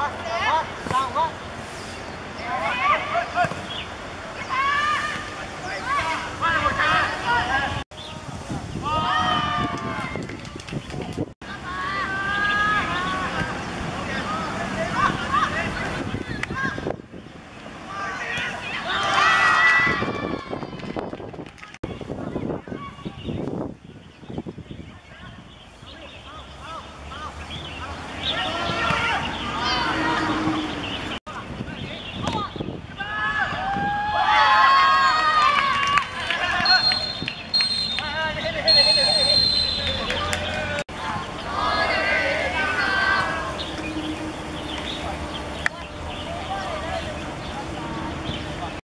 Awesome.